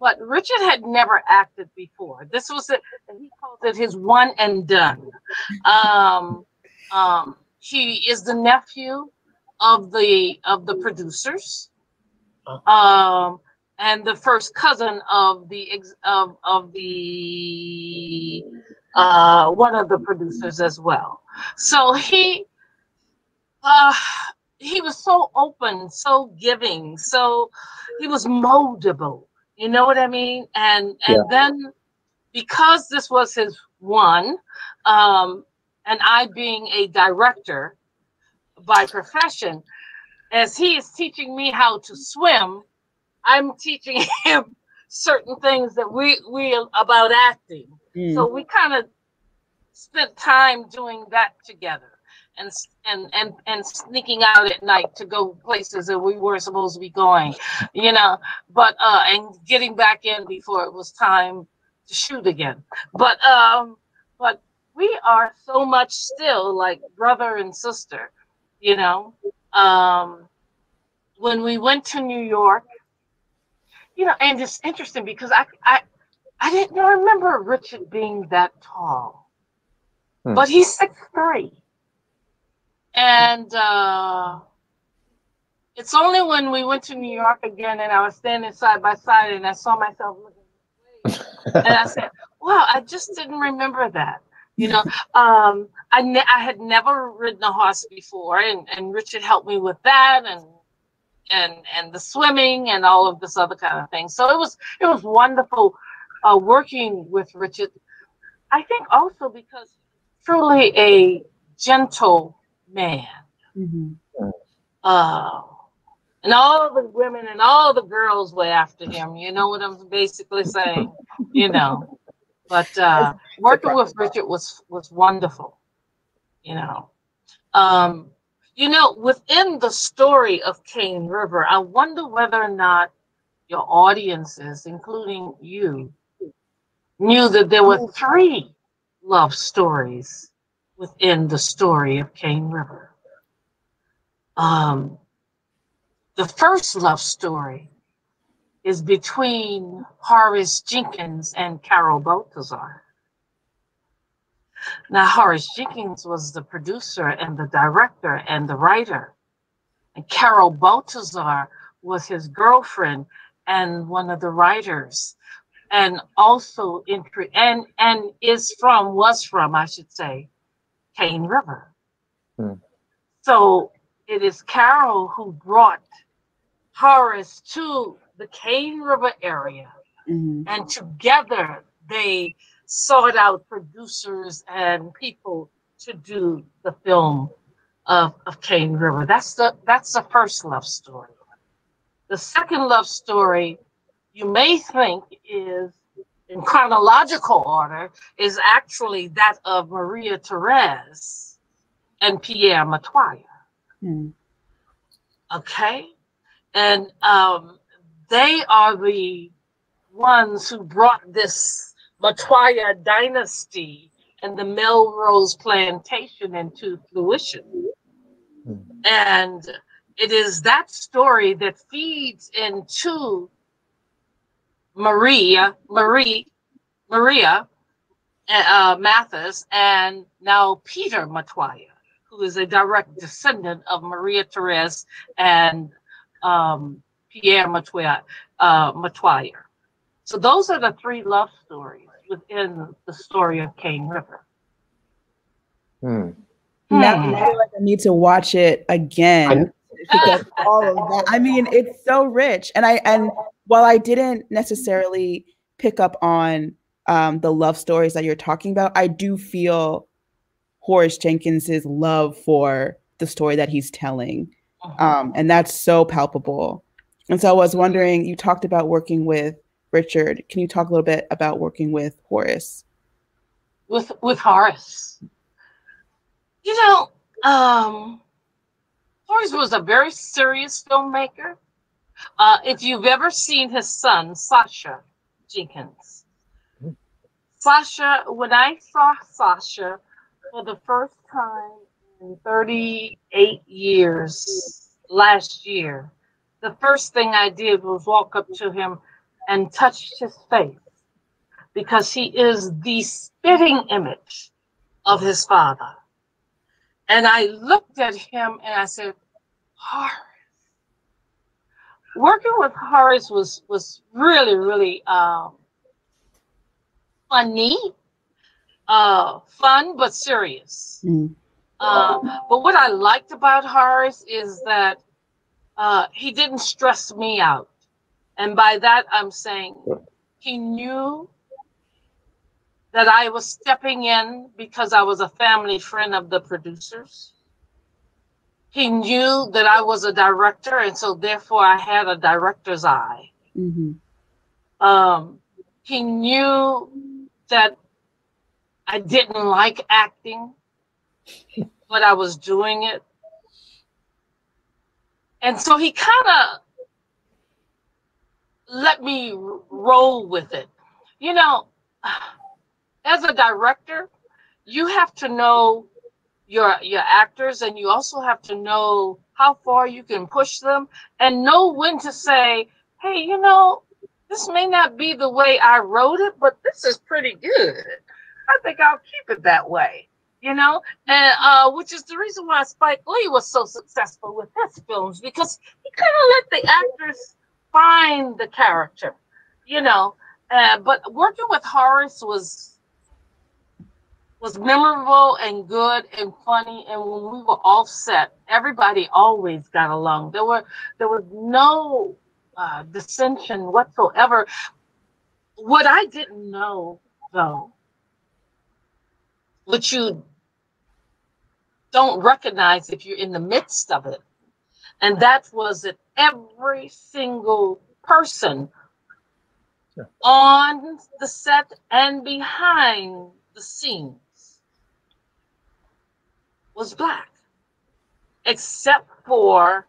But Richard had never acted before. This was it, and he called it his one and done. Um, um, he is the nephew of the of the producers um, and the first cousin of the ex, of of the uh, one of the producers as well. So he uh, he was so open, so giving, so he was moldable. You know what I mean? And and yeah. then because this was his one, um, and I being a director by profession, as he is teaching me how to swim, I'm teaching him certain things that we we about acting. Mm. So we kind of spent time doing that together and and and and sneaking out at night to go places that we were supposed to be going, you know. But uh, and getting back in before it was time to shoot again. But um, but we are so much still like brother and sister, you know. Um, when we went to New York, you know, and it's interesting because I I I didn't remember Richard being that tall, hmm. but he's six three, and uh, it's only when we went to New York again and I was standing side by side and I saw myself looking, and I said, "Wow, I just didn't remember that." You know, um, I ne- I had never ridden a horse before, and, and Richard helped me with that, and and and the swimming and all of this other kind of thing. So it was it was wonderful uh, working with Richard. I think also because truly a gentle man. Mm-hmm. Uh, and all the women and all the girls were after him. You know what I'm basically saying? you know. But uh, working with Richard was was wonderful. You know. Um, you know, within the story of Cane River, I wonder whether or not your audiences, including you, knew that there were three love stories within the story of Cane River. Um, the first love story is between Horace Jenkins and Carol Baltazar. Now, Horace Jenkins was the producer and the director and the writer. And Carol Baltazar was his girlfriend and one of the writers, and also in and and is from was from I should say, Cane River. Hmm. So it is Carol who brought Horace to the Cane River area, mm-hmm. and together they sought out producers and people to do the film of, of Cane River. That's the that's the first love story. The second love story, you may think is in chronological order, is actually that of Maria Therese and Pierre Metoyer. Mm. Okay, and um, they are the ones who brought this Metoyer dynasty and the Melrose plantation into fruition. Mm. And it is that story that feeds into Maria, Marie, Maria uh, Mathis, and now Peter Metoyer, who is a direct descendant of Maria Therese and um, Pierre Metoyer, uh, Metoyer. So those are the three love stories within the story of Cane River. Hmm. Now I feel like I need to watch it again. because all of that. I mean, it's so rich. And I and while I didn't necessarily pick up on um, the love stories that you're talking about, I do feel Horace Jenkins's love for the story that he's telling. Uh-huh. Um, and that's so palpable. And so I was wondering, you talked about working with Richard. Can you talk a little bit about working with Horace? With with Horace. You know, um, Horace was a very serious filmmaker. Uh, if you've ever seen his son, Sasha Jenkins, Sasha, when I saw Sasha for the first time in 38 years last year, the first thing I did was walk up to him and touched his face because he is the spitting image of his father. And I looked at him and I said, Horace. Working with Horace was was really, really um, funny, uh, fun but serious. Mm. Uh, but what I liked about Horace is that uh, he didn't stress me out. And by that, I'm saying he knew that I was stepping in because I was a family friend of the producers. He knew that I was a director, and so therefore I had a director's eye. Mm-hmm. Um, he knew that I didn't like acting, but I was doing it. And so he kind of let me roll with it. You know, as a director, you have to know your your actors and you also have to know how far you can push them and know when to say, "Hey, you know, this may not be the way I wrote it, but this is pretty good. I think I'll keep it that way." You know, and uh, which is the reason why Spike Lee was so successful with his films because he kind of let the actors find the character, you know. Uh, but working with Horace was was memorable and good and funny. And when we were all set, everybody always got along. There were there was no uh, dissension whatsoever. What I didn't know, though, which you don't recognize if you're in the midst of it, and that was that every single person yeah. on the set and behind the scenes was black, except for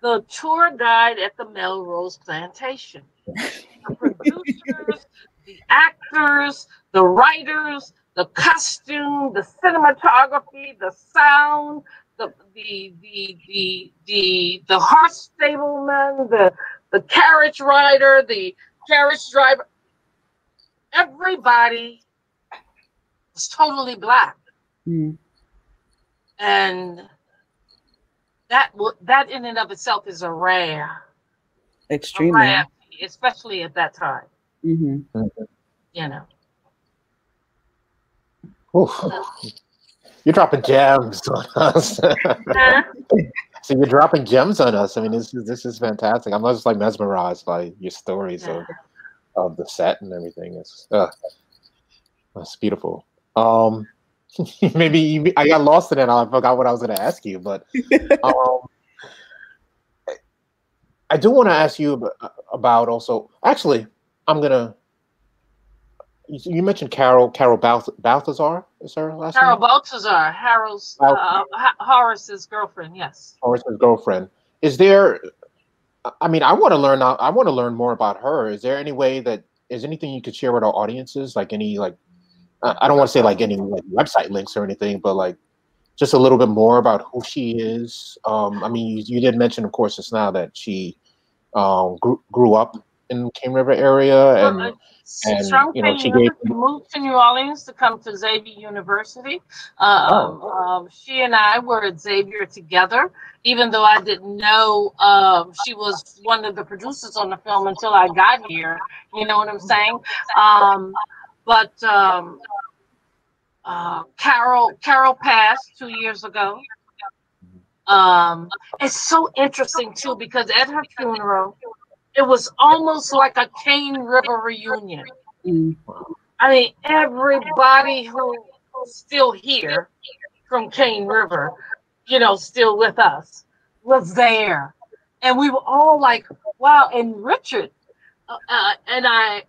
the tour guide at the Melrose Plantation. The producers, the actors, the writers, the costume, the cinematography, the sound, the the the the the, the horse stableman, the the carriage rider, the carriage driver, everybody was totally black, mm. and that that in and of itself is a rare Extremely. Especially at that time. Mm-hmm. You know. Oof. You're dropping gems on us. so you're dropping gems on us. I mean, this is this is fantastic. I'm just like mesmerized by your stories of of the set and everything. It's uh, it's beautiful. Um, maybe I got lost in it. I forgot what I was going to ask you, but um, I do want to ask you about also. Actually, I'm gonna you mentioned Carol Carol Balthazar is her last Carol name? Balthazar, Harold's uh, Horace's girlfriend. Yes. Horace's girlfriend. Is there? I mean, I want to learn. I want to learn more about her. Is there any way that is anything you could share with our audiences? Like any like, I don't want to say like any like website links or anything, but like just a little bit more about who she is. Um, I mean, you, you did mention, of course, just now that she um, grew, grew up in Cane River area and. And, Strong you know, she gave moved to New Orleans to come to Xavier University. Um, oh. um, she and I were at Xavier together, even though I didn't know um, she was one of the producers on the film until I got here. You know what I'm saying? Um, but um, uh, Carol Carol passed two years ago. Um, it's so interesting too because at her funeral, it was almost like a Cane River reunion. Mm. I mean, everybody who was still here from Cane River, you know, still with us, was there. And we were all like, wow. And Richard uh, uh, and I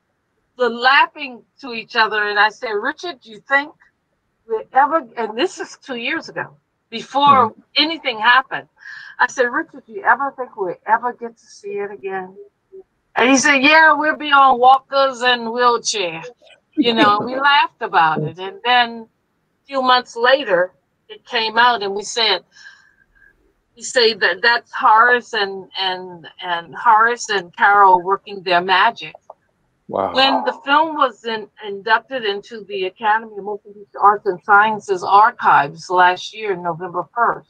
were laughing to each other. And I said, Richard, do you think we ever, and this is two years ago, before mm-hmm. anything happened. I said, Richard, do you ever think we'll ever get to see it again? And he said, Yeah, we'll be on walkers and wheelchair. You know, we laughed about it. And then a few months later, it came out and we said, we say that that's Horace and and and Horace and Carol working their magic. Wow. When the film was in, inducted into the Academy of Motion Picture Arts and Sciences archives last year, November 1st,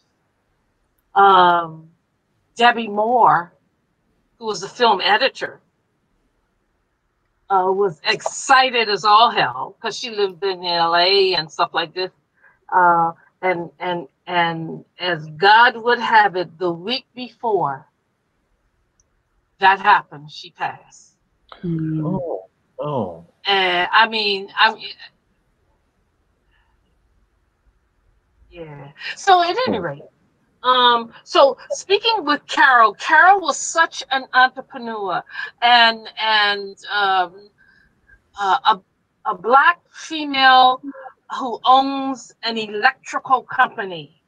um, Debbie Moore who was the film editor, uh, was excited as all hell because she lived in LA and stuff like this. Uh, and and and as God would have it, the week before that happened, she passed. Oh, oh. And I mean, I mean, yeah. So at any rate, um, so speaking with Carol, Carol was such an entrepreneur and and um, uh, a a black female who owns an electrical company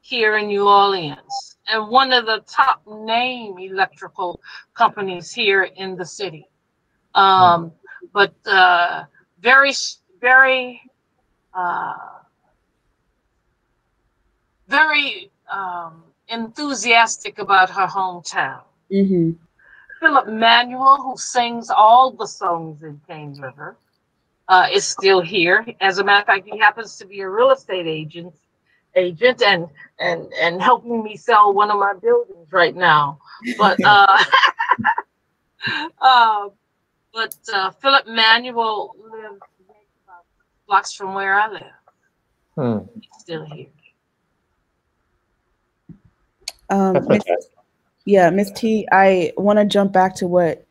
here in New Orleans and one of the top name electrical companies here in the city. Um, but uh, very very uh, very um, enthusiastic about her hometown. Mm-hmm. Philip Manuel, who sings all the songs in Cane River, uh, is still here. As a matter of fact, he happens to be a real estate agent, agent, and and and helping me sell one of my buildings right now. But uh, uh, but uh, Philip Manuel lives blocks from where I live. Hmm. He's still here. Um, Ms. Yeah, Miss T, I want to jump back to what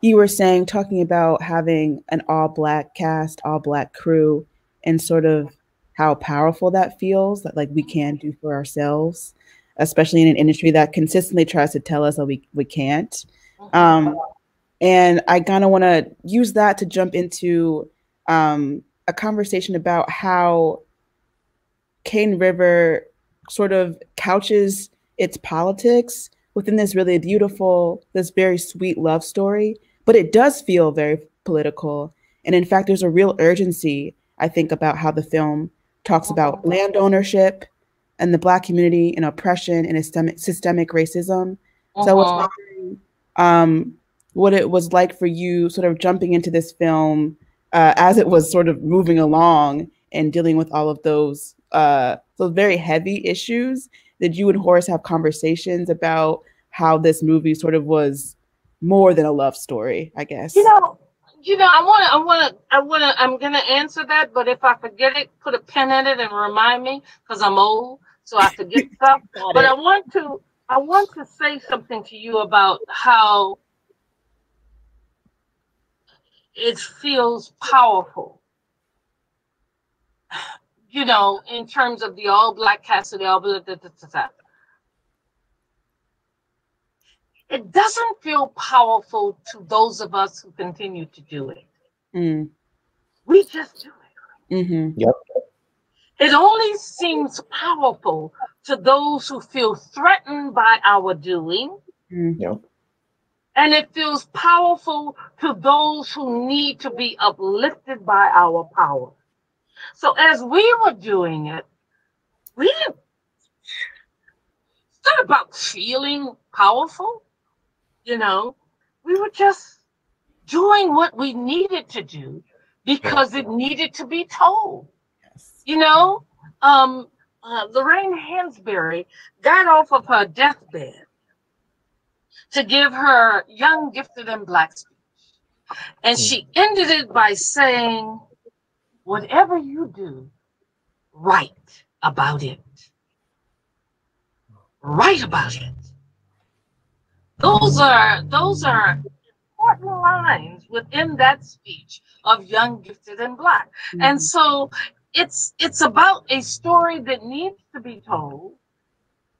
you were saying, talking about having an all black cast, all black crew, and sort of how powerful that feels that like we can do for ourselves, especially in an industry that consistently tries to tell us that we, we can't. Um, and I kind of want to use that to jump into um, a conversation about how Cane River sort of couches its politics within this really beautiful, this very sweet love story, but it does feel very political. And in fact, there's a real urgency, I think, about how the film talks about land ownership and the Black community and oppression and systemic, systemic racism. Uh-huh. So I was wondering um, what it was like for you sort of jumping into this film uh, as it was sort of moving along and dealing with all of those uh, those very heavy issues did you and Horace have conversations about how this movie sort of was more than a love story, I guess. You know, you know, I want to, I want to, I want to, I'm going to answer that, but if I forget it, put a pin in it and remind me because I'm old, so I forget stuff. But it. I want to, I want to say something to you about how it feels powerful. You know, in terms of the all black cast of the all black, it doesn't feel powerful to those of us who continue to do it. Mm. We just do it. Mm-hmm. Yep. It only seems powerful to those who feel threatened by our doing. Mm. Yep. And it feels powerful to those who need to be uplifted by our power. So as we were doing it, we didn't, it's not about feeling powerful you know, we were just doing what we needed to do because it needed to be told. Yes. You know, um, uh, Lorraine Hansberry got off of her deathbed to give her young, gifted, and black speech. And she hmm. ended it by saying, whatever you do, write about it. Write about it. Those are those are important lines within that speech of young, gifted, and black. Mm-hmm. And so it's it's about a story that needs to be told,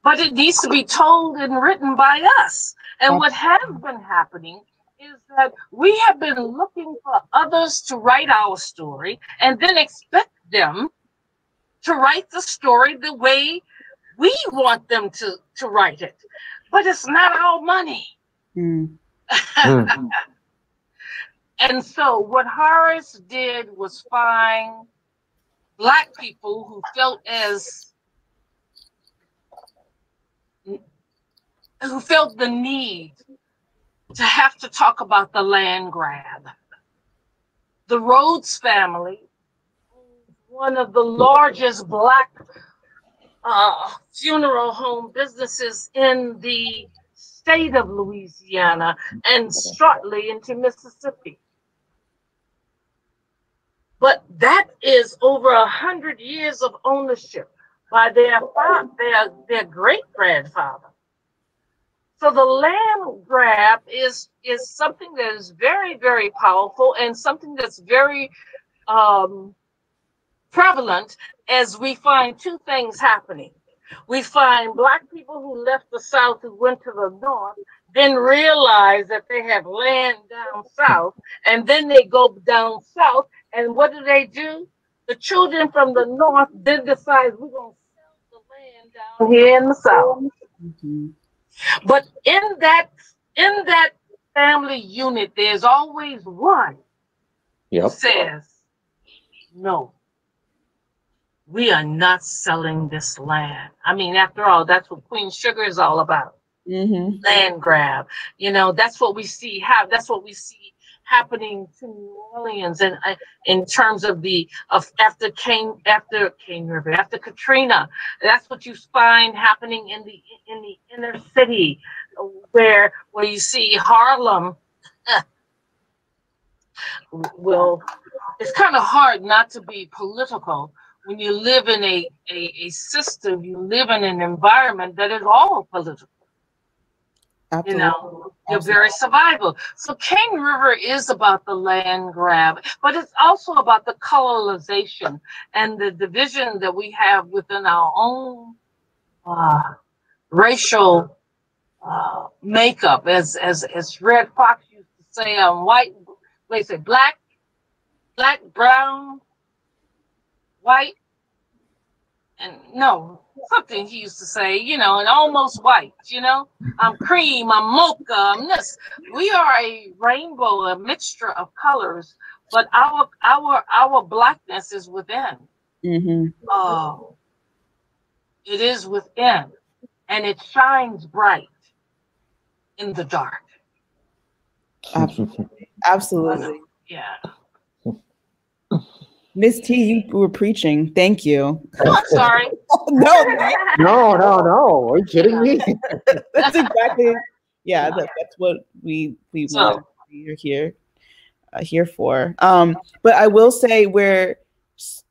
but it needs to be told and written by us. And what has been happening is that we have been looking for others to write our story and then expect them to write the story the way we want them to, to write it but it's not our money. Mm. and so what Horace did was find black people who felt as who felt the need to have to talk about the land grab. The Rhodes family, one of the largest black uh, funeral home businesses in the state of Louisiana and shortly into Mississippi. But that is over a hundred years of ownership by their their, their great grandfather. So the land grab is is something that is very very powerful and something that's very um, prevalent as we find two things happening. We find black people who left the South who went to the North, then realize that they have land down South, and then they go down South, and what do they do? The children from the North then decide we're going to sell the land down here in the South. Mm-hmm. But in that in that family unit, there's always one yep. says, no, we are not selling this land. I mean, after all, that's what Queen Sugar is all about. Mm-hmm. Land grab. You know, that's what we see. Have that's what we see happening to New Orleans, and uh, in terms of the of after Cane after Cane River after Katrina, that's what you find happening in the in the inner city, where where you see Harlem. well, it's kind of hard not to be political when you live in a, a, a system, you live in an environment that is all political. Absolutely. You know, your very survival. So Cane River is about the land grab, but it's also about the colonization and the division that we have within our own uh, racial uh, makeup. As as as Redd Foxx used to say, um, white, they say black, black, brown, white, and no, something he used to say, you know, and almost white, you know. I'm cream, I'm mocha, I'm this. We are a rainbow, a mixture of colors, but our our our blackness is within. Mm-hmm. Oh, it is within, and it shines bright in the dark. Absolutely. Absolutely. Yeah. Miss T, you were preaching. Thank you. I'm sorry. no, no, no, no. Are you kidding me? That's exactly yeah, that, that's what we we so. want. You're here, uh, here for. Um, but I will say we're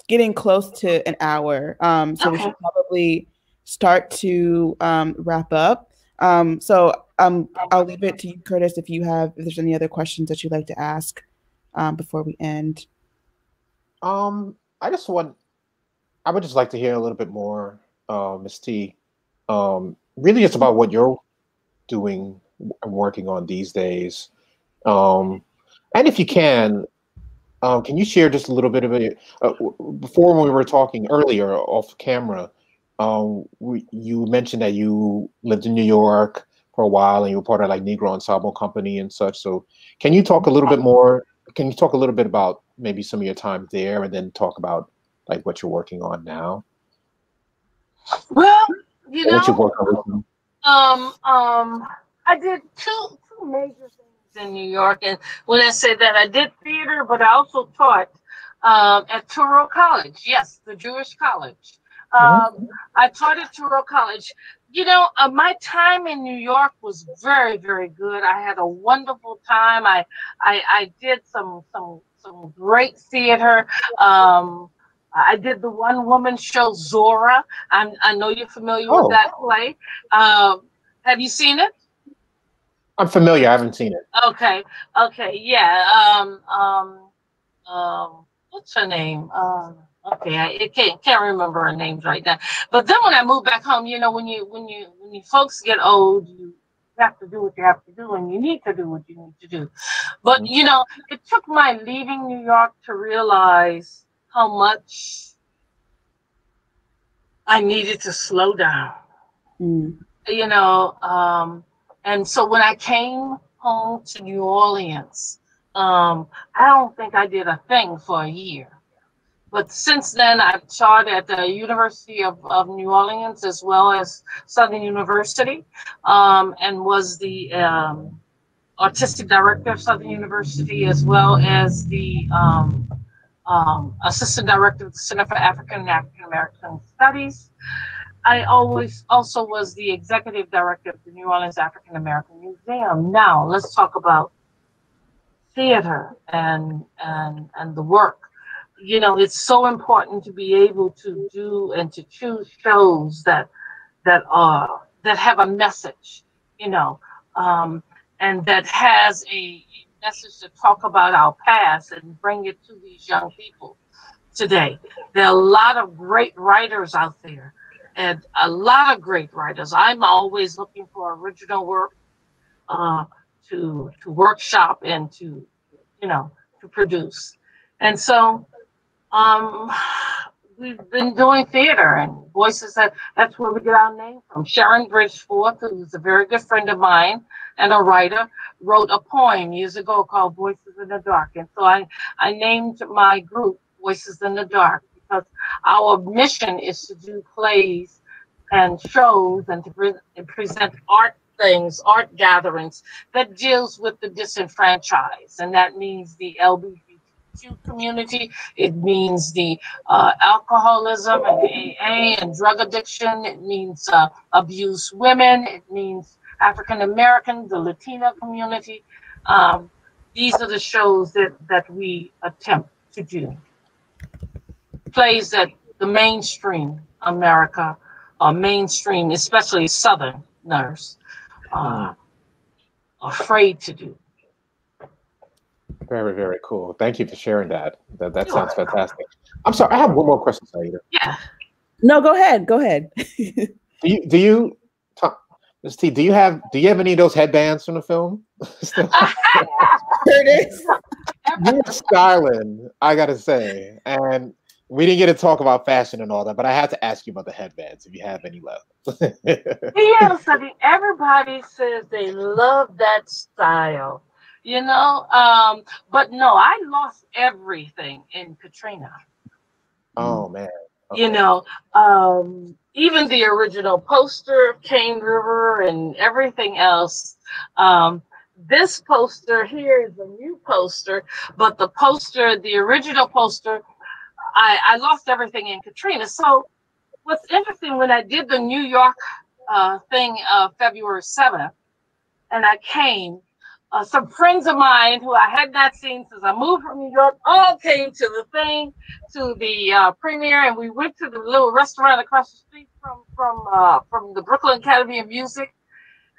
getting close to an hour, um, so okay. we should probably start to um, wrap up. Um, so um, I'll leave it to you, Curtis, if you have if there's any other questions that you'd like to ask um, before we end. Um, I just want, I would just like to hear a little bit more, uh, Ms. T. Um, really, it's about what you're doing and working on these days. Um, and if you can, um, can you share just a little bit of it? Uh, before we were talking earlier off camera, um, we, you mentioned that you lived in New York for a while and you were part of like Negro Ensemble Company and such. So, can you talk a little bit more? Can you talk a little bit about maybe some of your time there, and then talk about like what you're working on now? Well, you know, what you work on. Um, um, I did two two major things in New York, and when I say that, I did theater, but I also taught um, at Touro College. Yes, the Jewish college. Mm-hmm. Um, I taught at Touro College. You know, uh, my time in New York was very, very good. I had a wonderful time. I, I, I did some, some, some great theater. Um, I did the one woman show Zora. I'm, I know you're familiar oh. with that play. Um, have you seen it? I'm familiar. I haven't seen it. Okay. Okay. Yeah. Um, um, um, what's her name? Um, Okay, I can't can't remember her names right now. But then when I moved back home, you know, when you when you when you folks get old, you have to do what you have to do, and you need to do what you need to do. But you know, it took my leaving New York to realize how much I needed to slow down. Mm. You know, um, and so when I came home to New Orleans, um, I don't think I did a thing for a year. But since then, I've taught at the University of, of New Orleans as well as Southern University um, and was the um, artistic director of Southern University as well as the um, um assistant director of the Center for African and African American Studies. I always also was the executive director of the New Orleans African American Museum. Now let's talk about theater and and and the work you know, it's so important to be able to do and to choose shows that that are that have a message, you know, um, and that has a message to talk about our past and bring it to these young people today. There are a lot of great writers out there, and a lot of great writers. I'm always looking for original work uh, to to workshop and to, you know, to produce. And so um, we've been doing theater and voices that that's where we get our name from. Sharon Bridgforth, who's a very good friend of mine and a writer, wrote a poem years ago called Voices in the Dark. And so I, I named my group Voices in the Dark because our mission is to do plays and shows and to pre- present art things, art gatherings that deals with the disenfranchised. And that means the LGBT community. It means the uh, alcoholism and AA and drug addiction. It means uh, abused women. It means African American, the Latina community. Um, these are the shows that, that we attempt to do. Plays that the mainstream America, uh, mainstream, especially Southerners, uh, afraid to do. Very, very cool. Thank you for sharing that. That that sounds fantastic. I'm sorry, I have one more question, Saidah. Yeah. No, go ahead. Go ahead. do you do you Ms. T, do you have do you have any of those headbands from the film? Curtis. You're styling, I gotta say. And we didn't get to talk about fashion and all that, but I had to ask you about the headbands if you have any left. yeah, so everybody says they love that style you know. Um, but no, I lost everything in Katrina. Oh man. Okay. You know, um, even the original poster of Cane River and everything else. Um, this poster here is a new poster, but the poster, the original poster, I, I lost everything in Katrina. So what's interesting when I did the New York uh, thing uh, February 7th, and I came. Uh, some friends of mine who I had not seen since I moved from New York all came to the thing, to the uh, premiere, and we went to the little restaurant across the street from from uh, from the Brooklyn Academy of Music.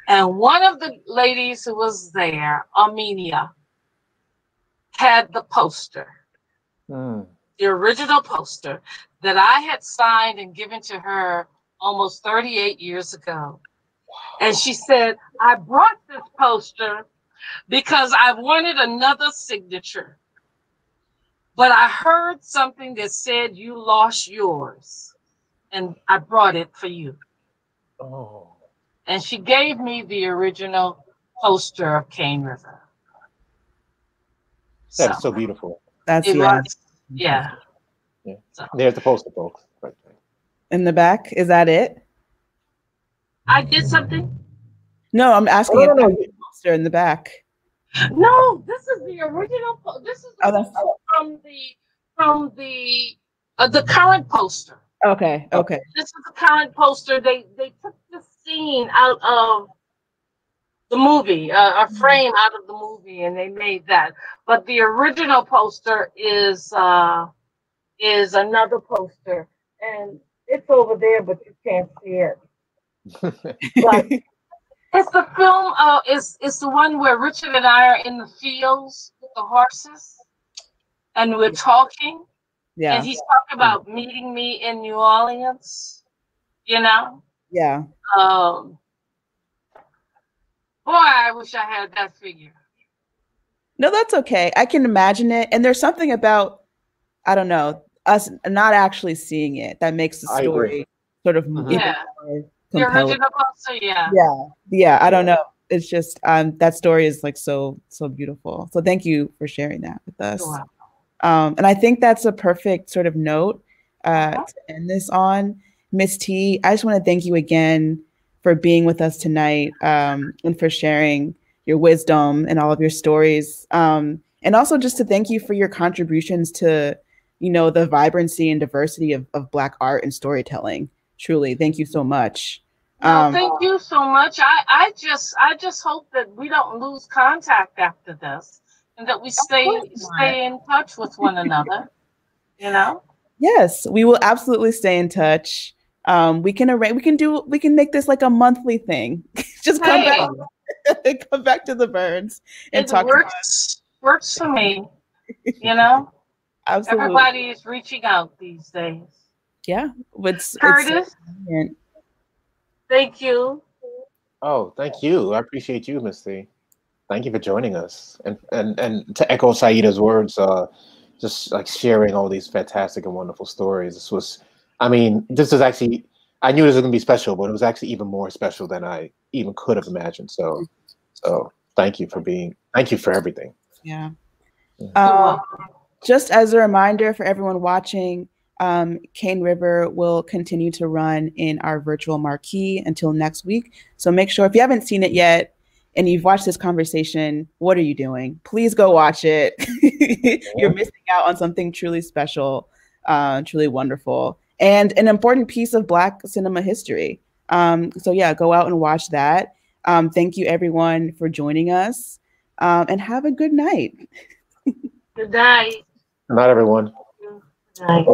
And one of the ladies who was there, Armenia, had the poster, mm. the original poster that I had signed and given to her almost 38 years ago. And she said, I brought this poster because I wanted another signature. But I heard something that said you lost yours, and I brought it for you. Oh. And she gave me the original poster of Cane River. That's so, so beautiful. That's yeah. Was, yeah. Yeah. So. There's the poster, folks. Right In the back, is that it? I did something. No, I'm asking oh, no, no. Poster in the back. No, this is the original. Po- this is oh, that's... from the from the uh, the current poster. Okay. Okay. This is the current poster. They they took the scene out of the movie, uh, a frame out of the movie, and they made that. But the original poster is uh, is another poster, and it's over there, but you can't see it. but it's the film. Uh, it's it's the one where Richard and I are in the fields with the horses, and we're talking. Yeah. And he's talking about meeting me in New Orleans. You know. Yeah. Um. Boy, I wish I had that figure. No, that's okay. I can imagine it, and there's something about I don't know us not actually seeing it that makes the story sort of uh-huh. yeah. Original poster, yeah. Yeah, yeah. I don't know. It's just um, that story is like so so beautiful. So thank you for sharing that with us. Wow. Um, and I think that's a perfect sort of note uh, to end this on. Miss T, I just want to thank you again for being with us tonight um, and for sharing your wisdom and all of your stories. Um, and also just to thank you for your contributions to, you know, the vibrancy and diversity of, of Black art and storytelling. Truly, thank you so much. Um, thank you so much. I, I just I just hope that we don't lose contact after this and that we stay stay in touch with one another. You know? Yes, we will absolutely stay in touch. Um, we can arrange we can do we can make this like a monthly thing. just come hey. back come back to the Burns and it talk works works for me. You know? Absolutely. Everybody is reaching out these days. Yeah. It's, Curtis. It's, Thank you. Oh, thank you. I appreciate you, Miss T. Thank you for joining us. And and and to echo Saidah's words, uh, just like sharing all these fantastic and wonderful stories. This was, I mean, this is actually, I knew this was gonna be special, but it was actually even more special than I even could have imagined. So, so thank you for being, thank you for everything. Yeah. Uh, just as a reminder for everyone watching, um, Cane River will continue to run in our virtual marquee until next week. So make sure if you haven't seen it yet and you've watched this conversation, what are you doing? Please go watch it. You're missing out on something truly special, uh, truly wonderful, and an important piece of Black cinema history. Um, so yeah, go out and watch that. Um, thank you everyone for joining us, um, and have a good night. good night. Good night, everyone. Good night.